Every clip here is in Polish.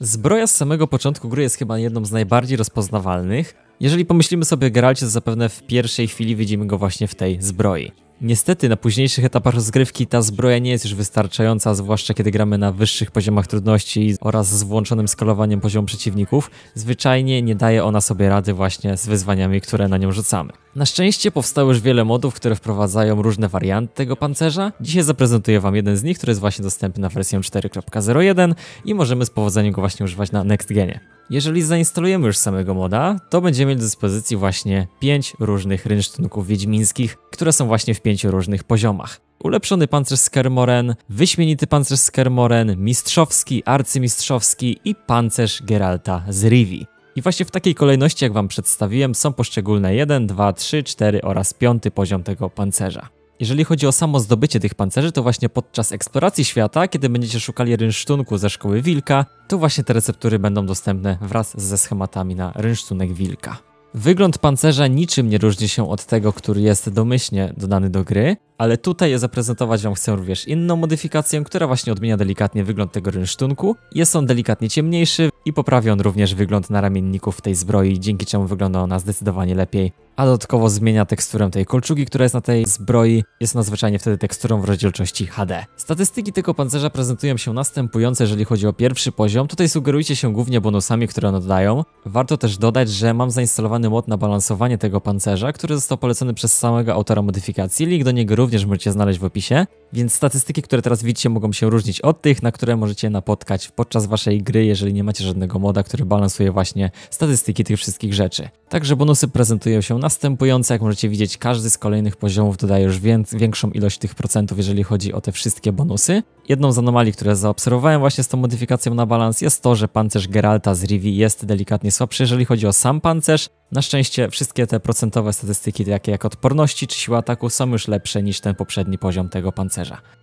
Zbroja z samego początku gry jest chyba jedną z najbardziej rozpoznawalnych. Jeżeli pomyślimy sobie o Geralcie, to zapewne w pierwszej chwili widzimy go właśnie w tej zbroi. Niestety na późniejszych etapach rozgrywki ta zbroja nie jest już wystarczająca, zwłaszcza kiedy gramy na wyższych poziomach trudności oraz z włączonym skalowaniem poziomu przeciwników. Zwyczajnie nie daje ona sobie rady właśnie z wyzwaniami, które na nią rzucamy. Na szczęście powstało już wiele modów, które wprowadzają różne warianty tego pancerza. Dzisiaj zaprezentuję wam jeden z nich, który jest właśnie dostępny na wersję 4.01 i możemy z powodzeniem go właśnie używać na Next Genie. Jeżeli zainstalujemy już samego moda, to będziemy mieli do dyspozycji właśnie 5 różnych rynsztunków wiedźmińskich, które są właśnie w 5 różnych poziomach. Ulepszony pancerz z Kermoren, wyśmienity pancerz z Kermoren, mistrzowski, arcymistrzowski i pancerz Geralta z Rivi. I właśnie w takiej kolejności, jak wam przedstawiłem, są poszczególne 1, 2, 3, 4 oraz 5 poziom tego pancerza. Jeżeli chodzi o samo zdobycie tych pancerzy, to właśnie podczas eksploracji świata, kiedy będziecie szukali rynsztunku ze szkoły wilka, to właśnie te receptury będą dostępne wraz ze schematami na rynsztunek wilka. Wygląd pancerza niczym nie różni się od tego, który jest domyślnie dodany do gry, ale tutaj zaprezentować Wam chcę również inną modyfikację, która właśnie odmienia delikatnie wygląd tego rynsztunku. Jest on delikatnie ciemniejszy i poprawia on również wygląd naramienników w tej zbroi, dzięki czemu wygląda ona zdecydowanie lepiej. A dodatkowo zmienia teksturę tej kolczugi, która jest na tej zbroi. Jest ona zwyczajnie wtedy teksturą w rozdzielczości HD. Statystyki tego pancerza prezentują się następujące, jeżeli chodzi o pierwszy poziom. Tutaj sugerujcie się głównie bonusami, które one dodają. Warto też dodać, że mam zainstalowany mod na balansowanie tego pancerza, który został polecony przez samego autora modyfikacji. Link do niego również możecie znaleźć w opisie. Więc statystyki, które teraz widzicie, mogą się różnić od tych, na które możecie napotkać podczas waszej gry, jeżeli nie macie żadnego moda, który balansuje właśnie statystyki tych wszystkich rzeczy. Także bonusy prezentują się następujące, jak możecie widzieć, każdy z kolejnych poziomów dodaje już większą ilość tych procentów, jeżeli chodzi o te wszystkie bonusy. Jedną z anomalii, które zaobserwowałem właśnie z tą modyfikacją na balans jest to, że pancerz Geralta z Rivi jest delikatnie słabszy, jeżeli chodzi o sam pancerz. Na szczęście wszystkie te procentowe statystyki, takie jak odporności czy siła ataku, są już lepsze niż ten poprzedni poziom tego pancerza.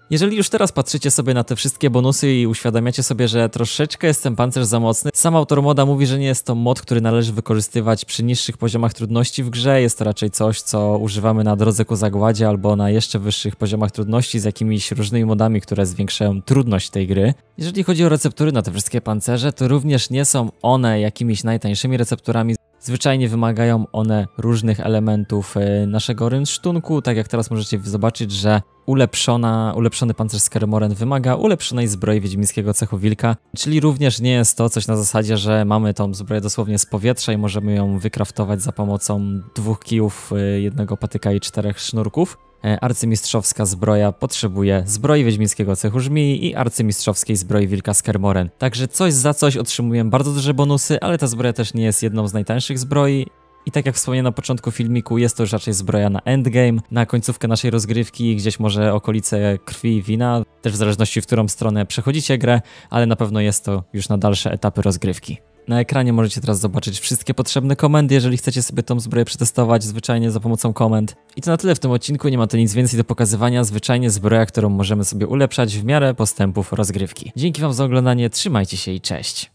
Jeżeli już teraz patrzycie sobie na te wszystkie bonusy i uświadamiacie sobie, że troszeczkę jest ten pancerz za mocny, sam autor moda mówi, że nie jest to mod, który należy wykorzystywać przy niższych poziomach trudności w grze. Jest to raczej coś, co używamy na drodze ku zagładzie albo na jeszcze wyższych poziomach trudności z jakimiś różnymi modami, które zwiększają trudność tej gry. Jeżeli chodzi o receptury na te wszystkie pancerze, to również nie są one jakimiś najtańszymi recepturami. Zwyczajnie wymagają one różnych elementów e, naszego rynsztunku, tak jak teraz możecie zobaczyć, że ulepszona, ulepszony pancerz z Kermoren wymaga ulepszonej zbroi wiedźmińskiego cechu wilka, czyli również nie jest to coś na zasadzie, że mamy tą zbroję dosłownie z powietrza i możemy ją wykraftować za pomocą dwóch kijów, e, jednego patyka i czterech sznurków. E, arcymistrzowska zbroja potrzebuje zbroi wiedźmińskiego cechu żmii i arcymistrzowskiej zbroi wilka z Kermoren. Także coś za coś otrzymuję bardzo duże bonusy, ale ta zbroja też nie jest jedną z najtańszych zbroi i tak jak wspomniałem na początku filmiku, jest to już raczej zbroja na endgame, na końcówkę naszej rozgrywki, gdzieś może okolice krwi i wina, też w zależności w którą stronę przechodzicie grę, ale na pewno jest to już na dalsze etapy rozgrywki. Na ekranie możecie teraz zobaczyć wszystkie potrzebne komendy, jeżeli chcecie sobie tą zbroję przetestować zwyczajnie za pomocą komend. I to na tyle w tym odcinku, nie ma to nic więcej do pokazywania, zwyczajnie zbroja, którą możemy sobie ulepszać w miarę postępów rozgrywki. Dzięki wam za oglądanie, trzymajcie się i cześć!